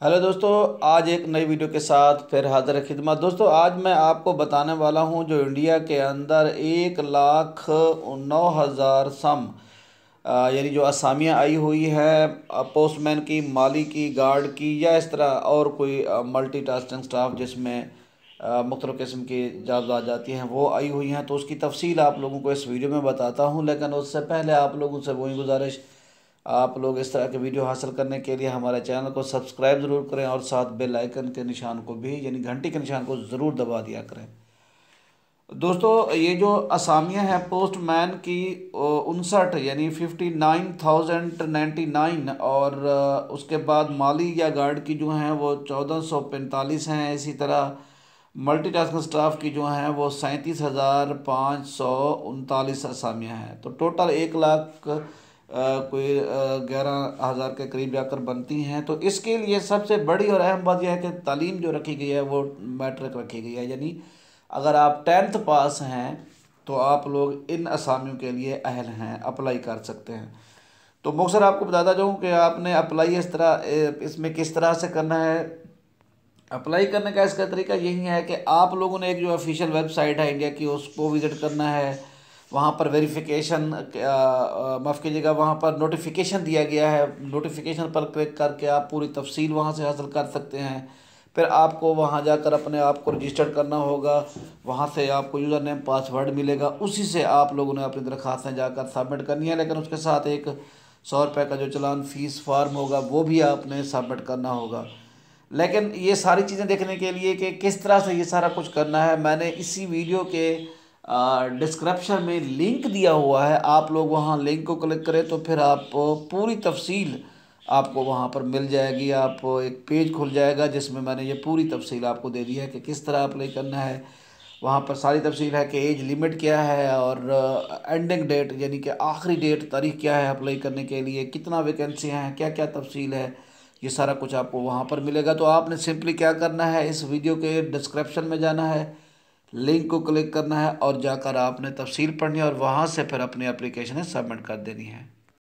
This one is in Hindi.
हेलो दोस्तों, आज एक नई वीडियो के साथ फिर हाजिर खिदमत। दोस्तों, आज मैं आपको बताने वाला हूँ जो इंडिया के अंदर एक लाख नौ हज़ार सम यानी जो असामियाँ आई हुई है पोस्टमैन की, माली की गार्ड की, या इस तरह और कोई मल्टी टास्किंग स्टाफ जिसमें मुख्तु किस्म की जॉब्स आ जाती हैं, वो आई हुई हैं। तो उसकी तफसील आप लोगों को इस वीडियो में बताता हूँ, लेकिन उससे पहले आप लोगों से वही गुजारिश आप लोग इस तरह के वीडियो हासिल करने के लिए हमारे चैनल को सब्सक्राइब ज़रूर करें और साथ बेल आइकन के निशान को भी, यानी घंटी के निशान को ज़रूर दबा दिया करें। दोस्तों, ये जो असामियाँ हैं, पोस्टमैन की उनसठ, यानी fifty nine thousand ninety nine और उसके बाद माली या गार्ड की जो हैं, वो चौदह सौ पैंतालीस हैं। इसी तरह मल्टी टास्किंग स्टाफ की जो हैं, वो सैंतीस हज़ार पाँच सौ उनतालीस असामियाँ हैं। तो टोटल एक लाख कोई ग्यारह हज़ार के करीब जाकर बनती हैं तो इसके लिए सबसे बड़ी और अहम बात यह है कि तालीम जो रखी गई है, वो मैट्रिक रखी गई है, यानी अगर आप टेंथ पास हैं तो आप लोग इन असामियों के लिए अहल हैं, अप्लाई कर सकते हैं। तो मुख्तर आपको बताता जाऊँ कि आपने अप्लाई इस तरह इसमें किस तरह से करना है। अप्लाई करने का इसका तरीका यही है कि आप लोगों ने एक जो ऑफिशियल वेबसाइट है इंडिया की, उसको विज़िट करना है। वहाँ पर वेरिफिकेशन माफ़ कीजिएगा, वहाँ पर नोटिफिकेशन दिया गया है। नोटिफिकेशन पर क्लिक करके आप पूरी तफसील वहाँ से हासिल कर सकते हैं। फिर आपको वहाँ जाकर अपने आप को रजिस्टर करना होगा। वहाँ से आपको यूज़र नेम पासवर्ड मिलेगा। उसी से आप लोगों ने अपनी दरख्वास्तें जाकर सबमिट करनी है। लेकिन उसके साथ एक सौ रुपये का जो चलान फ़ीस फार्म होगा, वो भी आपने सबमिट करना होगा। लेकिन ये सारी चीज़ें देखने के लिए कि किस तरह से ये सारा कुछ करना है, मैंने इसी वीडियो के डिस्क्रिप्शन में लिंक दिया हुआ है। आप लोग वहाँ लिंक को क्लिक करें तो फिर आप पूरी तफसील आपको वहाँ पर मिल जाएगी। आप एक पेज खुल जाएगा जिसमें मैंने ये पूरी तफसील आपको दे दी है कि किस तरह अप्लाई करना है। वहाँ पर सारी तफसील है कि एज लिमिट क्या है और एंडिंग डेट यानी कि आखिरी डेट तारीख क्या है अप्लाई करने के लिए, कितना वैकेंसी हैं क्या क्या तफसील है, ये सारा कुछ आपको वहाँ पर मिलेगा। तो आपने सिंपली क्या करना है, इस वीडियो के डिस्क्रिप्शन में जाना है। लिंक को क्लिक करना है और जाकर आपने तफसील पढ़नी है और वहाँ से फिर अपनी एप्लीकेशन सबमिट कर देनी है।